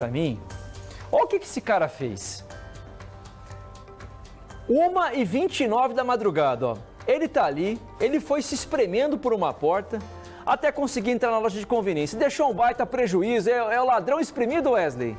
pra mim. Olha o que, que esse cara fez. 1 e 29 da madrugada, ó. Ele tá ali, ele foi se espremendo por uma porta até conseguir entrar na loja de conveniência. Deixou um baita prejuízo. É, é o ladrão espremido, Wesley?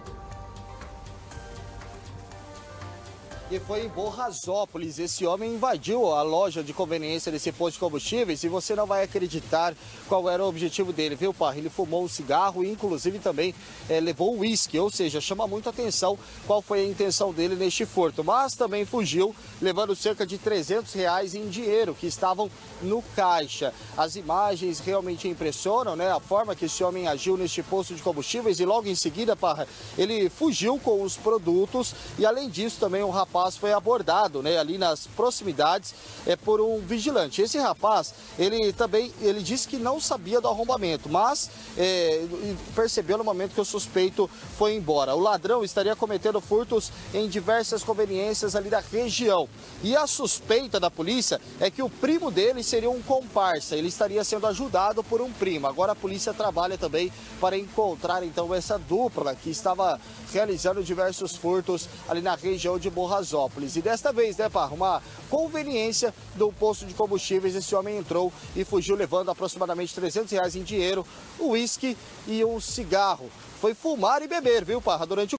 E foi em Borrasópolis. Esse homem invadiu a loja de conveniência desse posto de combustíveis e você não vai acreditar qual era o objetivo dele, viu, Parra? Ele fumou um cigarro e, inclusive, também é, levou uísque, ou seja, chama muito atenção qual foi a intenção dele neste furto. Mas também fugiu, levando cerca de 300 reais em dinheiro que estavam no caixa. As imagens realmente impressionam, né? A forma que esse homem agiu neste posto de combustíveis e logo em seguida, Parra, ele fugiu com os produtos e, além disso, também um rapaz rapaz foi abordado, né, ali nas proximidades, é por um vigilante. Esse rapaz, ele também, ele disse que não sabia do arrombamento, mas é, percebeu no momento que o suspeito foi embora. O ladrão estaria cometendo furtos em diversas conveniências ali da região. E a suspeita da polícia é que o primo dele seria um comparsa, ele estaria sendo ajudado por um primo. Agora a polícia trabalha também para encontrar então essa dupla que estava realizando diversos furtos ali na região de Borras e desta vez, né, para uma conveniência do posto de combustíveis, esse homem entrou e fugiu levando aproximadamente 300 reais em dinheiro, uísque e um cigarro. Foi fumar e beber, viu, Parra, durante o